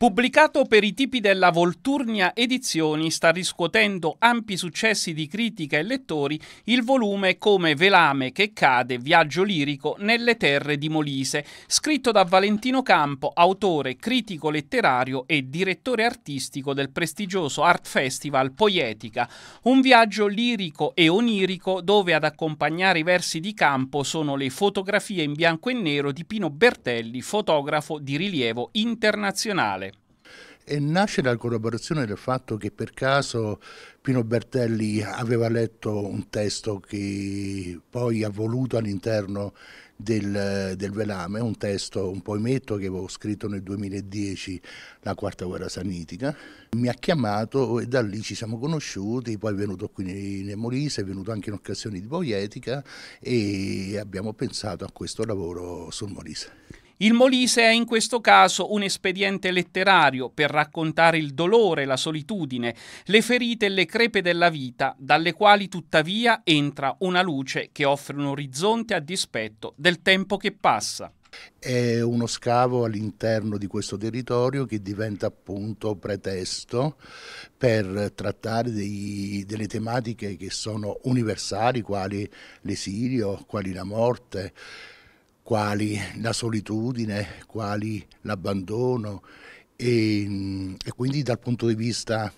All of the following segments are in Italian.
Pubblicato per i tipi della Volturnia Edizioni, sta riscuotendo ampi successi di critica e lettori il volume Come Velame che cade, viaggio lirico nelle terre di Molise, scritto da Valentino Campo, autore, critico letterario e direttore artistico del prestigioso Art Festival Poietica, un viaggio lirico e onirico dove ad accompagnare i versi di Campo sono le fotografie in bianco e nero di Pino Bertelli, fotografo di rilievo internazionale e nasce dalla collaborazione del fatto che per caso Pino Bertelli aveva letto un testo che poi ha voluto all'interno del, del, Velame, un testo, un poemetto che avevo scritto nel 2010, La quarta guerra sanitica. Mi ha chiamato e da lì ci siamo conosciuti, poi è venuto qui nel Molise, è venuto anche in occasione di poetica e abbiamo pensato a questo lavoro sul Molise. Il Molise è in questo caso un espediente letterario per raccontare il dolore, la solitudine, le ferite e le crepe della vita, dalle quali tuttavia entra una luce che offre un orizzonte a dispetto del tempo che passa. È uno scavo all'interno di questo territorio che diventa appunto pretesto per trattare dei, delle tematiche che sono universali, quali l'esilio, quali la morte, quali la solitudine, quali l'abbandono e, e, quindi dal punto di vista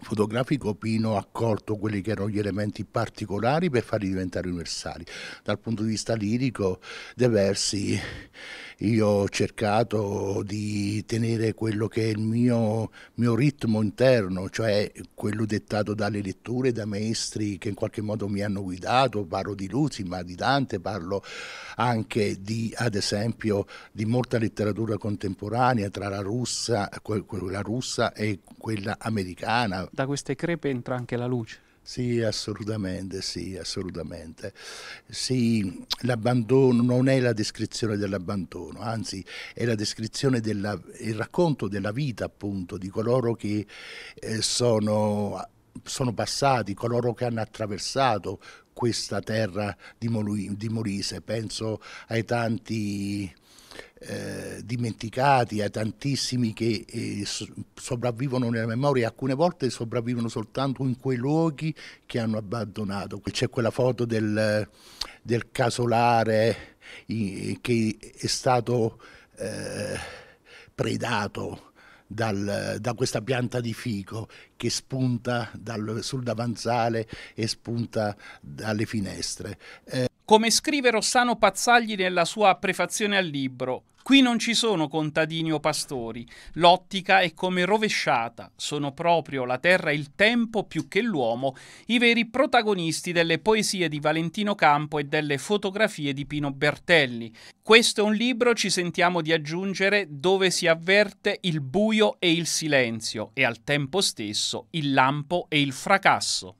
fotografico Pino ha colto quelli che erano gli elementi particolari per farli diventare universali. Dal punto di vista lirico dei versi io ho cercato di tenere quello che è il mio, mio, ritmo interno, cioè quello dettato dalle letture, da maestri che in qualche modo mi hanno guidato, parlo di Luzi, ma di Dante, parlo anche di, ad esempio, di molta letteratura contemporanea tra la russa, quella russa e quella americana. Da queste crepe entra anche la luce. Sì, assolutamente, sì, assolutamente. Sì, l'abbandono non è la descrizione dell'abbandono, anzi è la descrizione del racconto della vita appunto di coloro che eh, sono, sono passati, coloro che hanno attraversato questa terra di, Molise. Penso ai tanti eh, dimenticati, ai tantissimi che eh, sopravvivono nella memoria, alcune volte sopravvivono soltanto in quei luoghi che hanno abbandonato. C'è quella foto del, del casolare eh, che è stato eh, predato dal, da questa pianta di fico che spunta dal, sul davanzale e spunta dalle finestre. Come scrive Rossano Pazzagli nella sua prefazione al libro, qui non ci sono contadini o pastori, l'ottica è come rovesciata, sono proprio la terra e il tempo più che l'uomo i veri protagonisti delle poesie di Valentino Campo e delle fotografie di Pino Bertelli. Questo è un libro, ci sentiamo di aggiungere, dove si avverte il buio e il silenzio e al tempo stesso il lampo e il fracasso.